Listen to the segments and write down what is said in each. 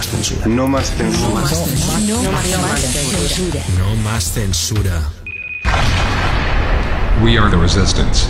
más censura. No más censura. No más censura. No más censura. We are the resistance.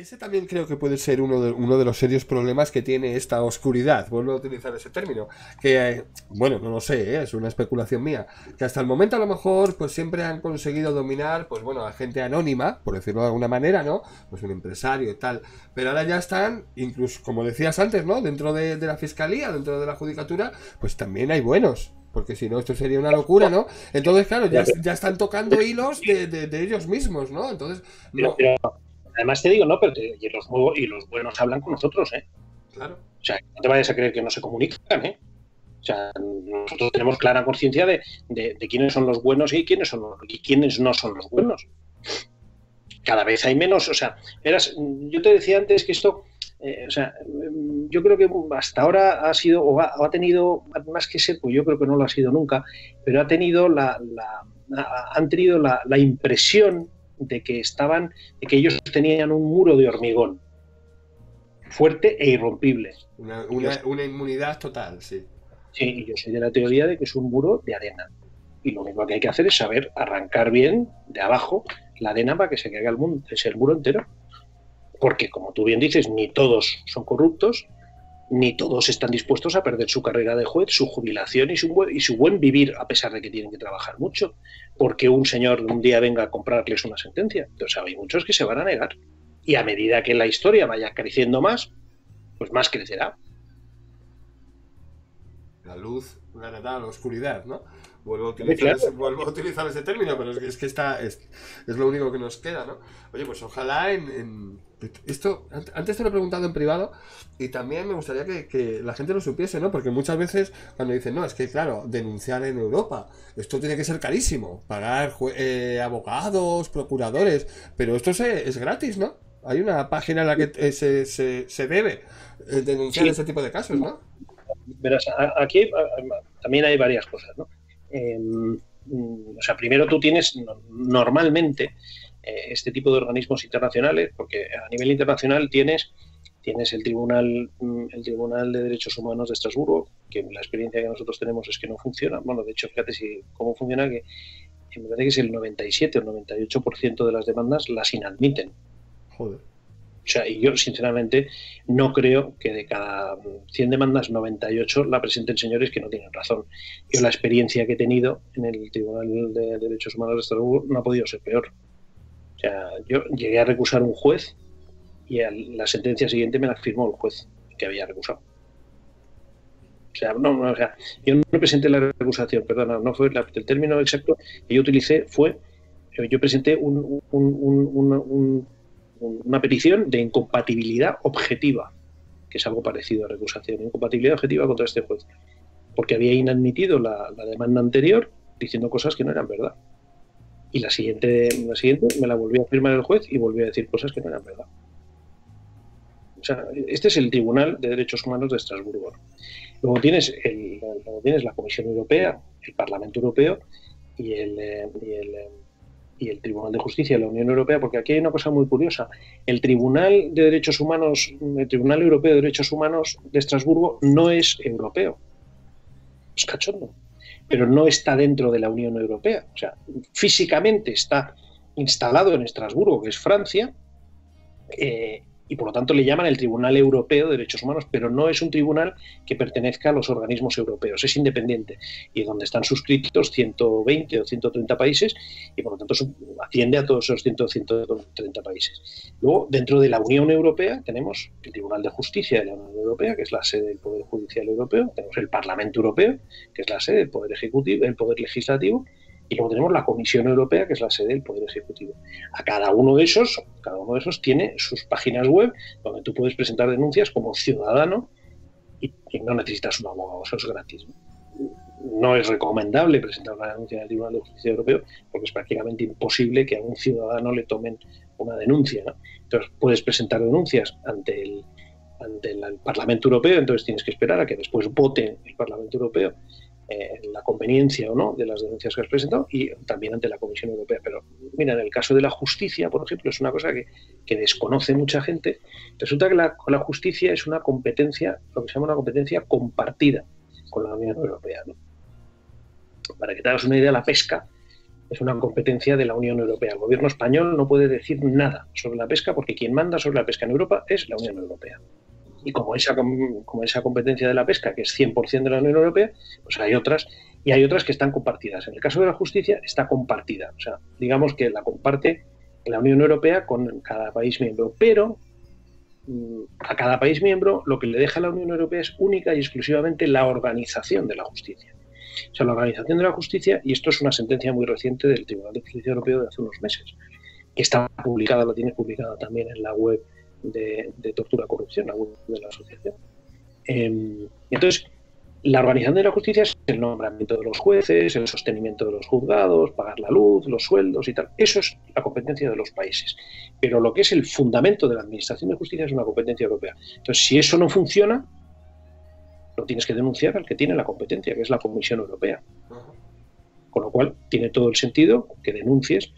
Ese también creo que puede ser uno de, uno de los serios problemas que tiene esta oscuridad. Vuelvo a utilizar ese término. Que, eh, bueno, no lo sé, ¿eh? es una especulación mía. Que hasta el momento a lo mejor, pues siempre han conseguido dominar, pues bueno, a gente anónima, por decirlo de alguna manera, ¿no? Pues un empresario y tal. Pero ahora ya están, incluso, como decías antes, ¿no? Dentro de, de la fiscalía, dentro de la judicatura, pues también hay buenos. Porque si no, esto sería una locura, ¿no? Entonces, claro, ya, ya están tocando hilos de, de- de ellos mismos, ¿no? Entonces, no, Pero, pero además te digo, no, pero te- y, los, y los buenos hablan con nosotros, ¿eh? claro. O sea, no te vayas a creer que no se comunican, ¿eh? O sea, nosotros tenemos clara conciencia de, de- de quiénes son los buenos y quiénes son los, y quiénes no son los buenos. Cada vez hay menos, o sea, verás, yo te decía antes que esto, eh, o sea, yo creo que hasta ahora ha sido, o ha, o ha tenido, más que ser, pues yo creo que no lo ha sido nunca, pero ha tenido la, la- ha- han tenido la, la impresión de que estaban, de que ellos tenían un muro de hormigón fuerte e irrompible. Una, una, una inmunidad total, sí. Sí, y yo soy de la teoría de que es un muro de arena. Y lo único que hay que hacer es saber arrancar bien de abajo la arena para que se caiga el, mundo, es el muro entero. Porque, como tú bien dices, ni todos son corruptos, ni todos están dispuestos a perder su carrera de juez, su jubilación y su, buen, y su buen vivir, a pesar de que tienen que trabajar mucho, porque un señor un día venga a comprarles una sentencia. Entonces, hay muchos que se van a negar. Y a medida que la historia vaya creciendo más, pues más crecerá. La luz, la nada, la oscuridad, ¿no? Vuelvo a utilizar, ese, vuelvo a utilizar ese término, pero es que, es que está, es, es lo único que nos queda, ¿no? Oye, pues ojalá en, en- esto, ant- antes te lo he preguntado en privado y también me gustaría que, que la gente lo supiese, ¿no? Porque muchas veces cuando dicen, no, es que claro, denunciar en Europa, esto tiene que ser carísimo, pagar eh, abogados, procuradores, pero esto se- es gratis, ¿no? Hay una página en la que eh, se, se, se debe eh, denunciar Sí. ese tipo de casos, ¿no? Verás, aquí también hay varias cosas, ¿no? Eh, o sea, primero tú tienes no- normalmente eh, este tipo de organismos internacionales, porque a nivel internacional tienes tienes el tribunal mm, el tribunal de derechos humanos de Estrasburgo, que la experiencia que nosotros tenemos es que no funciona. Bueno, de hecho, fíjate si cómo funciona que me parece que es el 97 o 98% de las demandas las inadmiten. Joder. O sea, y yo sinceramente no creo que de cada 100 demandas 98 la presenten señores que no tienen razón. Yo la experiencia que he tenido en el Tribunal de Derechos Humanos de Estrasburgo no ha podido ser peor. O sea, yo llegué a recusar un juez y a la sentencia siguiente me la firmó el juez que había recusado. O sea, no, no, o sea, yo no presenté la recusación, perdona, no fue la- el término exacto que yo utilicé fue, yo presenté un- un- un- un- una petición de incompatibilidad objetiva, que es algo parecido a recusación, incompatibilidad objetiva contra este juez, porque había inadmitido la, demanda anterior diciendo cosas que no eran verdad. Y la siguiente, la siguiente me la volvió a firmar el juez y volvió a decir cosas que no eran verdad. O sea, este es el Tribunal de Derechos Humanos de Estrasburgo. Luego tienes, el, luego tienes la Comisión Europea, el Parlamento Europeo y el, eh, y el, eh, y el Tribunal de Justicia de la Unión Europea, porque aquí hay una cosa muy curiosa. El Tribunal de Derechos Humanos, el Tribunal Europeo de Derechos Humanos de Estrasburgo no es europeo. Es cachondo. Pero no está dentro de la Unión Europea. O sea, físicamente está instalado en Estrasburgo, que es Francia, eh, y por lo tanto le llaman el Tribunal Europeo de Derechos Humanos, pero no es un tribunal que pertenezca a los organismos europeos, es independiente y donde están suscritos 120 o 130 países y por lo tanto atiende a todos esos 100 o 130 países. Luego, dentro de la Unión Europea tenemos el Tribunal de Justicia de la Unión Europea, que es la sede del Poder Judicial Europeo, tenemos el Parlamento Europeo, que es la sede del Poder Ejecutivo, del Poder Legislativo, y luego tenemos la Comisión Europea, que es la sede del Poder Ejecutivo. A cada uno de esos, cada uno de esos tiene sus páginas web donde tú puedes presentar denuncias como ciudadano y, no necesitas un abogado, eso es gratis. No es recomendable presentar una denuncia en el Tribunal de Justicia Europeo porque es prácticamente imposible que a un ciudadano le tomen una denuncia. Entonces puedes presentar denuncias ante el, ante el Parlamento Europeo, entonces tienes que esperar a que después vote el Parlamento Europeo eh, la conveniencia o no de las denuncias que has presentado y también ante la Comisión Europea. Pero mira, en el caso de la justicia, por ejemplo, es una cosa que, desconoce mucha gente. Resulta que la, justicia es una competencia, lo que se llama una competencia compartida. Con la Unión Europea. Para que te hagas una idea, la pesca es una competencia de la Unión Europea. El gobierno español no puede decir nada sobre la pesca porque quien manda sobre la pesca en Europa es la Unión Europea. Y como esa, como esa competencia de la pesca, que es 100% de la Unión Europea, pues hay otras, y hay otras que están compartidas. En el caso de la justicia está compartida. O sea, digamos que la comparte la Unión Europea con cada país miembro. Pero mm, a cada país miembro lo que le deja la Unión Europea es única y exclusivamente la organización de la justicia. O sea, la Organización de la Justicia, y esto es una sentencia muy reciente del Tribunal de Justicia Europeo de hace unos meses, que está publicada, la tiene publicada también en la web de, Tortura Corrupción, la web de la asociación. Em, entonces, la organización de la justicia es el nombramiento de los jueces, el sostenimiento de los juzgados, pagar la luz, los sueldos y tal. Eso es la competencia de los países. Pero lo que es el fundamento de la administración de justicia es una competencia europea. Entonces, si eso no funciona, lo tienes que denunciar al que tiene la competencia, que es la Comisión Europea. Con lo cual, tiene todo el sentido que denuncies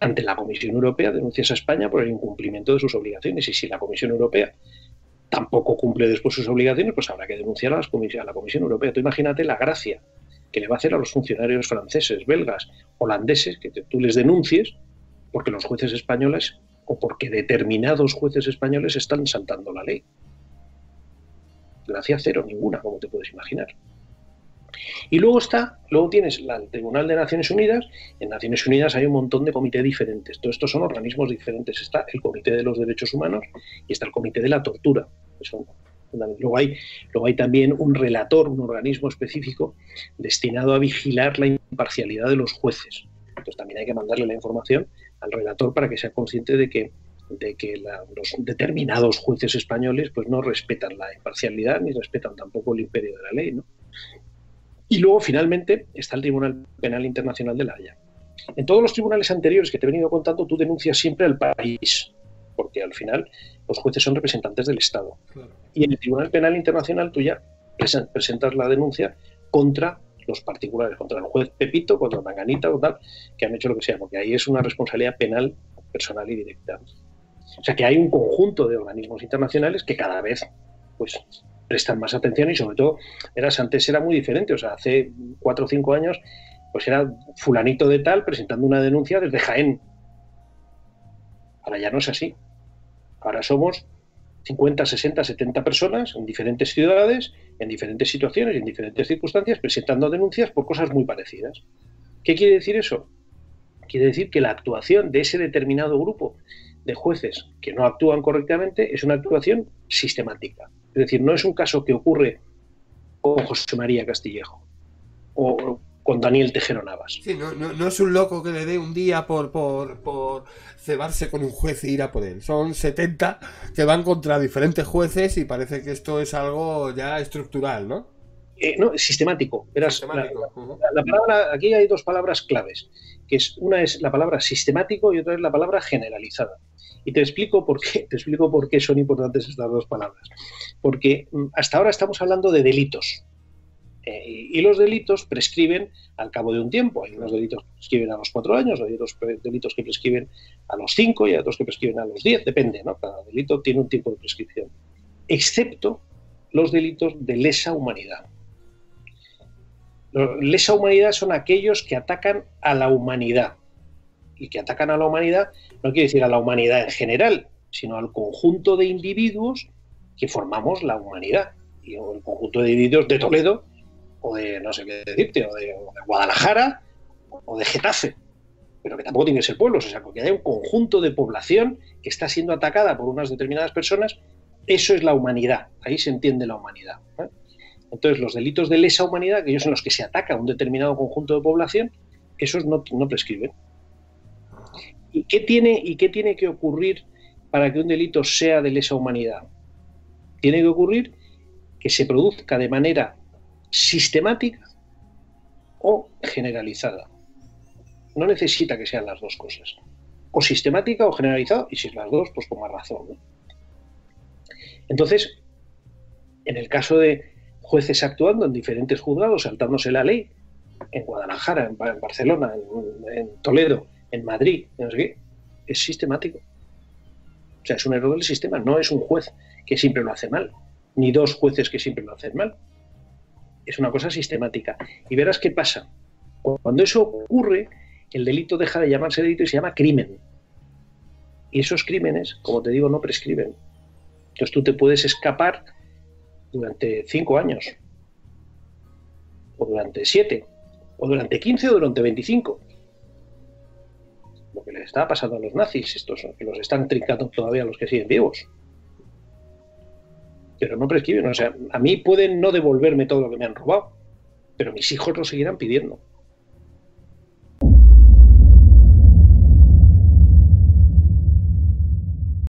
ante la Comisión Europea, denuncies a España por el incumplimiento de sus obligaciones. Y si la Comisión Europea tampoco cumple después sus obligaciones, pues habrá que denunciar a, a la Comisión Europea. Tú imagínate la gracia que le va a hacer a los funcionarios franceses, belgas, holandeses, que tú les denuncies porque los jueces españoles o porque determinados jueces españoles están saltando la ley gracia cero, ninguna, como te puedes imaginar. Y luego está, luego tienes el Tribunal de Naciones Unidas. En Naciones Unidas hay un montón de comités diferentes. Todos estos son organismos diferentes. Está el Comité de los Derechos Humanos y está el Comité de la Tortura. luego, hay, luego hay también un relator, un organismo específico destinado a vigilar la imparcialidad de los jueces. Entonces también hay que mandarle la información al relator para que sea consciente de que de que los determinados jueces españoles pues no respetan la imparcialidad ni respetan tampoco el imperio de la ley. ¿no? Y luego, finalmente, está el Tribunal Penal Internacional de la Haya. En todos los tribunales anteriores que te he venido contando, tú denuncias siempre al país, porque al final los jueces son representantes del Estado. Y en el Tribunal Penal Internacional tú ya presentas la denuncia contra los particulares, contra el juez Pepito, contra Manganita o tal, que han hecho lo que sea, porque ahí es una responsabilidad penal personal y directa. O sea que hay un conjunto de organismos internacionales que cada vez pues prestan más atención y sobre todo eras antes era muy diferente, o sea, hace cuatro o cinco años pues era fulanito de tal presentando una denuncia desde Jaén. Ahora ya no es así. Ahora somos 50, 60, 70 personas en diferentes ciudades, en diferentes situaciones y en diferentes circunstancias presentando denuncias por cosas muy parecidas. ¿Qué quiere decir eso? Quiere decir que la actuación de ese determinado grupo de jueces que no actúan correctamente es una actuación sistemática. Es decir, no es un caso que ocurre con José María Castillejo o con Daniel Tejero Navas. Sí, no, es un loco que le dé un día por, por, por cebarse con un juez e ir a por él. Son 70 que van contra diferentes jueces y parece que esto es algo ya estructural, ¿no? Eh, no, sistemático. La, palabra, aquí hay dos palabras claves, que es una es la palabra sistemático y otra es la palabra generalizada. Y te explico por qué, te explico por qué son importantes estas dos palabras. Porque mm, hasta ahora estamos hablando de delitos. Eh, y los delitos prescriben al cabo de un tiempo. Hay unos delitos que prescriben a los cuatro años, hay otros delitos que prescriben a los cinco y hay otros que prescriben a los diez, depende, ¿no? Cada delito tiene un tiempo de prescripción. Excepto los delitos de lesa humanidad. Lesa humanidad son aquellos que atacan a la humanidad. Y que atacan a la humanidad no quiere decir a la humanidad en general, sino al conjunto de individuos que formamos la humanidad. Y el conjunto de individuos de Toledo, o de no sé qué decirte, o de, Guadalajara, o de Getafe. Pero que tampoco tiene que ser pueblos, o sea, porque hay un conjunto de población que está siendo atacada por unas determinadas personas, eso es la humanidad. Ahí se entiende la humanidad. Entonces, los delitos de lesa humanidad, que ellos son los que se ataca a un determinado conjunto de población, esos no, prescriben. ¿Y qué, tiene, ¿Y qué tiene que ocurrir para que un delito sea de lesa humanidad? Tiene que ocurrir que se produzca de manera sistemática o generalizada. No necesita que sean las dos cosas. O sistemática o generalizada, y si es las dos, pues con más razón. Entonces, en el caso de, jueces actuando en diferentes juzgados, saltándose la ley, en Guadalajara, en, Barcelona, en, Toledo, en Madrid, no sé qué, es sistemático. O sea, es un error del sistema, no es un juez que siempre lo hace mal, ni dos jueces que siempre lo hacen mal. es una cosa sistemática. Y verás qué pasa. Cuando eso ocurre, el delito deja de llamarse delito y se llama crimen. Y esos crímenes, como te digo, no prescriben. Entonces tú te puedes escapar durante cinco años, o durante siete, o durante quince, o durante veinticinco. Lo que les estaba pasando a los nazis, estos que los están trincando todavía los que siguen vivos. Pero no prescriben, o sea, a mí pueden no devolverme todo lo que me han robado, pero mis hijos lo seguirán pidiendo.